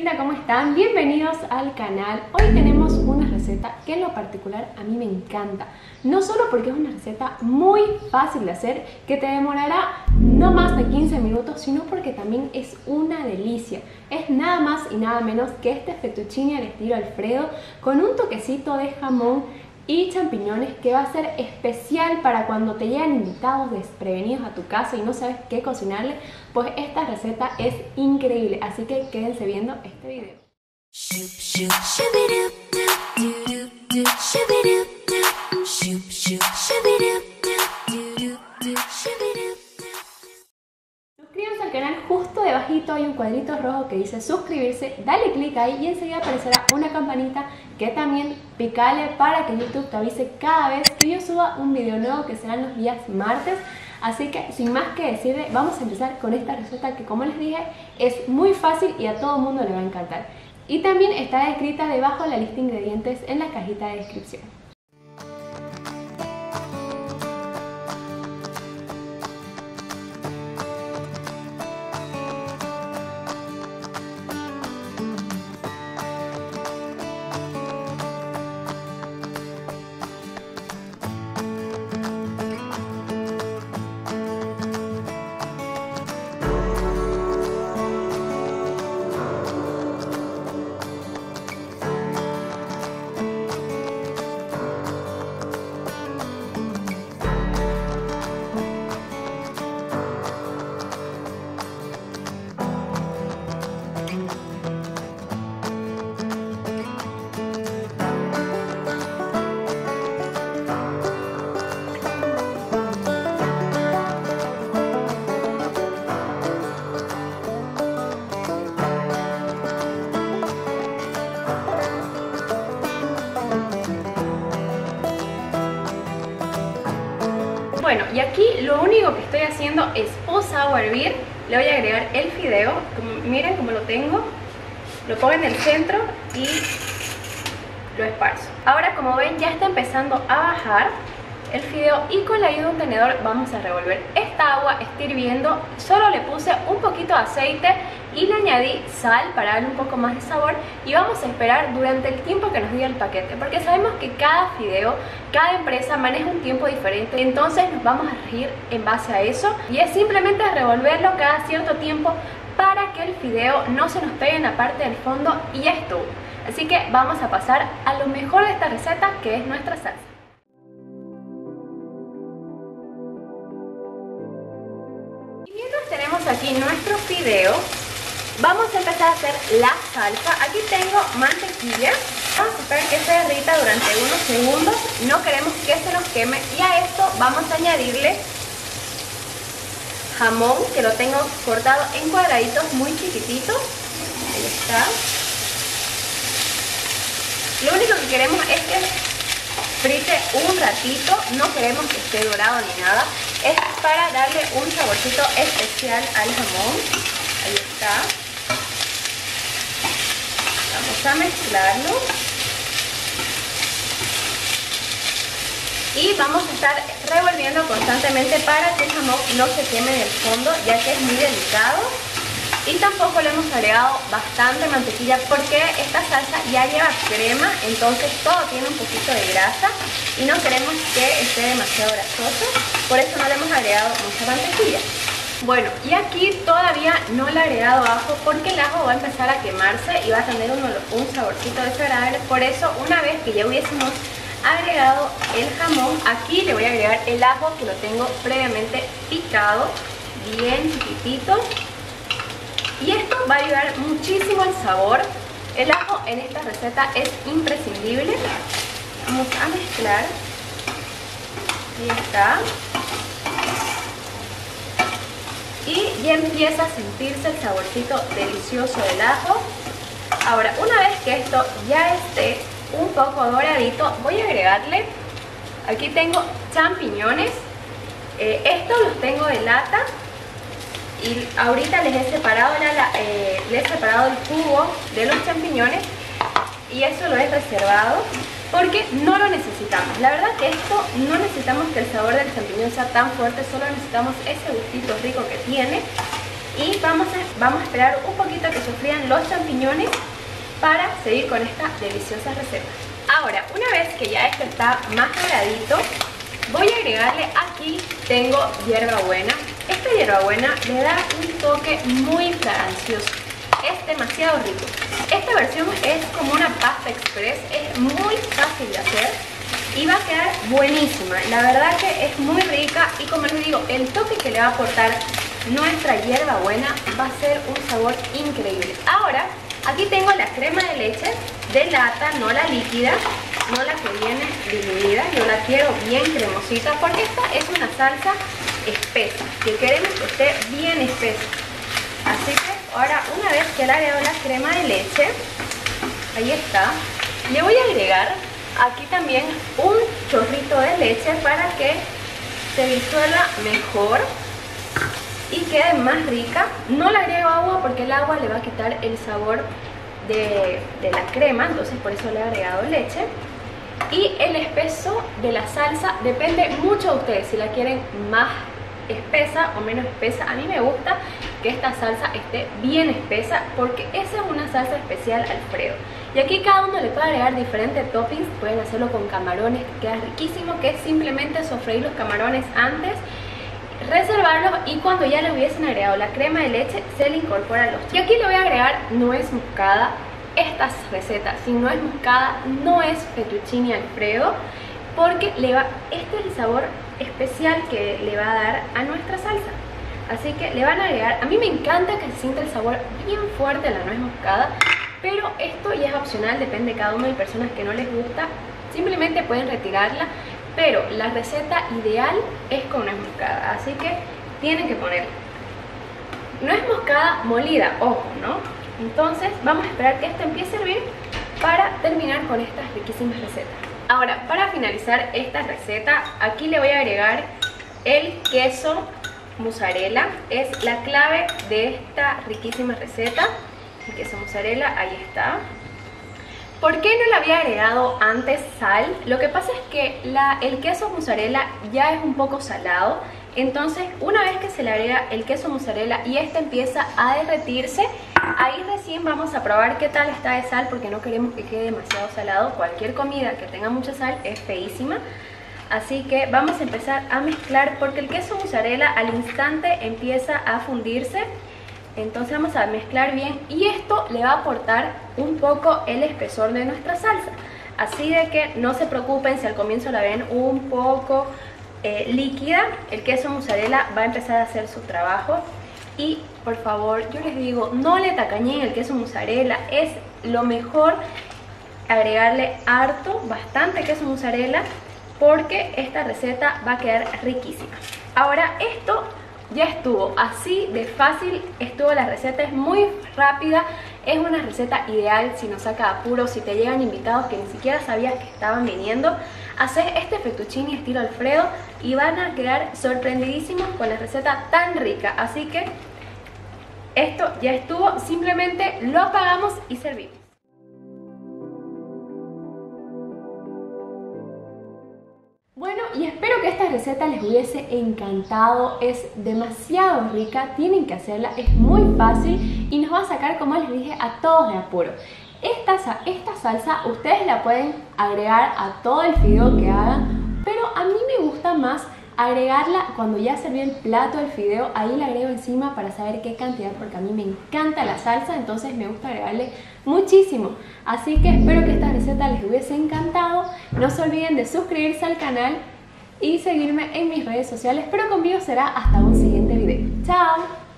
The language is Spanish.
linda, ¿cómo están? Bienvenidos al canal. Hoy tenemos una receta que en lo particular a mí me encanta. No solo porque es una receta muy fácil de hacer, que te demorará no más de 15 minutos, sino porque también es una delicia. Es nada más y nada menos que este fettuccine al estilo Alfredo con un toquecito de jamón y champiñones que va a ser especial para cuando te llegan invitados desprevenidos a tu casa y no sabes qué cocinarle, pues esta receta es increíble, así que quédense viendo este video. Canal, justo debajito hay un cuadrito rojo que dice suscribirse, dale clic ahí y enseguida aparecerá una campanita que también picale para que YouTube te avise cada vez que yo suba un video nuevo que serán los días martes. Así que sin más que decirle, vamos a empezar con esta receta que como les dije es muy fácil y a todo el mundo le va a encantar. Y también está descrita debajo la lista de ingredientes en la cajita de descripción. Aquí lo único que estoy haciendo es posar o hervir. Le voy a agregar el fideo. miren cómo lo tengo. Lo pongo en el centro y lo esparzo. Ahora, como ven, ya está empezando a bajar el fideo y con la ayuda de un tenedor vamos a revolver. Esta agua está hirviendo, solo le puse un poquito de aceite y le añadí sal para darle un poco más de sabor. Y vamos a esperar durante el tiempo que nos diga el paquete porque sabemos que cada fideo, cada empresa maneja un tiempo diferente. Entonces nos vamos a regir en base a eso. Y es simplemente revolverlo cada cierto tiempo para que el fideo no se nos pegue en la parte del fondo y ya estuvo. Así que vamos a pasar a lo mejor de esta receta que es nuestra salsa fideo Vamos a empezar a hacer la salsa. Aquí tengo mantequilla. Vamos a esperar que se derrita durante unos segundos. No queremos que se nos queme. Y a esto vamos a añadirle jamón, que lo tengo cortado en cuadraditos muy chiquititos. Ahí está. Lo único que queremos es que frite un ratito. No queremos que esté dorado ni nada. Es para darle un saborcito especial al jamón. Ahí está vamos a mezclarlo y vamos a estar revolviendo constantemente para que el jamón no se queme en el fondo ya que es muy delicado y tampoco le hemos agregado bastante mantequilla porque esta salsa ya lleva crema entonces todo tiene un poquito de grasa y no queremos que esté demasiado grasoso por eso no le hemos agregado mucha mantequilla bueno, y aquí todavía no le he agregado ajo porque el ajo va a empezar a quemarse y va a tener un, saborcito desagradable. Por eso, una vez que ya hubiésemos agregado el jamón, aquí le voy a agregar el ajo que lo tengo previamente picado, bien chiquitito. Y esto va a ayudar muchísimo al sabor. El ajo en esta receta es imprescindible. Vamos a mezclar. Está y ya empieza a sentirse el saborcito delicioso del ajo. Ahora, una vez que esto ya esté un poco doradito, voy a agregarle, aquí tengo champiñones, eh, estos los tengo de lata y ahorita les he separado, eh, les he separado el jugo de los champiñones y eso lo he reservado porque no lo necesitamos. La verdad que esto no necesitamos que el sabor del champiñón sea tan fuerte, solo necesitamos ese gustito rico que tiene. y vamos a, vamos a esperar un poquito que sofrían los champiñones para seguir con esta deliciosa receta. Ahora, una vez que ya esto está más doradito, voy a agregarle aquí, tengo hierbabuena. Esta hierbabuena le da un toque muy fragancioso, es demasiado rico. Esta versión es como una pasta express, es muy fácil de hacer y va a quedar buenísima. La verdad que es muy rica y como les digo, el toque que le va a aportar nuestra hierbabuena va a ser un sabor increíble. Ahora, aquí tengo la crema de leche de lata, no la líquida, no la que viene diluida. Yo la quiero bien cremosita porque esta es una salsa espesa, que queremos que esté bien espesa. Así que ahora, una vez que le agrego la crema de leche, ahí está, le voy a agregar aquí también un chorrito de leche para que se disuelva mejor y quede más rica. No le agrego agua porque el agua le va a quitar el sabor de, la crema, entonces por eso le he agregado leche. Y el espeso de la salsa depende mucho de ustedes, si la quieren más espesa o menos espesa. A mí me gusta que esta salsa esté bien espesa porque esa es una salsa especial Alfredo. Y aquí cada uno le puede agregar diferentes toppings, pueden hacerlo con camarones, que queda riquísimo, que es simplemente sofreír los camarones antes reservarlos y cuando ya le hubiesen agregado la crema de leche se le incorpora los Y aquí le voy a agregar nuez moscada. Estas recetas sin nuez moscada no es fettuccine alfredo porque le va, este es el sabor especial que le va a dar a nuestra salsa. Así que le van a agregar, a mí me encanta que se sienta el sabor bien fuerte de la nuez moscada, pero esto ya es opcional, depende de cada uno, hay personas que no les gusta, simplemente pueden retirarla pero la receta ideal es con nuez moscada, así que tienen que poner nuez moscada molida, ojo, ¿no? Entonces vamos a esperar que esto empiece a hervir para terminar con estas riquísimas recetas. Ahora, para finalizar esta receta, aquí le voy a agregar el queso mozzarella. Es la clave de esta riquísima receta. El queso mozzarella, ahí está. ¿Por qué no le había agregado antes sal? Lo que pasa es que el queso mozzarella ya es un poco salado, entonces una vez que se le agrega el queso mozzarella y este empieza a derretirse, ahí recién vamos a probar qué tal está de sal porque no queremos que quede demasiado salado. Cualquier comida que tenga mucha sal es feísima. Así que vamos a empezar a mezclar porque el queso mozzarella al instante empieza a fundirse entonces vamos a mezclar bien y esto le va a aportar un poco el espesor de nuestra salsa. Así de que no se preocupen si al comienzo la ven un poco eh, líquida, el queso mozzarella va a empezar a hacer su trabajo. Y por favor, yo les digo, no le tacañen el queso mozzarella, es lo mejor agregarle harto, bastante queso mozzarella, porque esta receta va a quedar riquísima. Ahora esto ya estuvo, así de fácil estuvo la receta, es muy rápida, es una receta ideal si nos saca apuro, si te llegan invitados que ni siquiera sabías que estaban viniendo, haces este fettuccine estilo Alfredo y van a quedar sorprendidísimos con la receta tan rica, así que esto ya estuvo, simplemente lo apagamos y servimos. Bueno, y espero que esta receta les hubiese encantado, es demasiado rica, tienen que hacerla, es muy fácil y nos va a sacar, como les dije, a todos de apuro. Esta, esta salsa ustedes la pueden agregar a todo el fideo que hagan, pero a mí me gusta más agregarla cuando ya serví el plato del fideo, ahí la agrego encima para saber qué cantidad, porque a mí me encanta la salsa, entonces me gusta agregarle muchísimo. Así que espero que esta receta les hubiese encantado. No se olviden de suscribirse al canal y seguirme en mis redes sociales, pero conmigo será hasta un siguiente video. ¡Chao!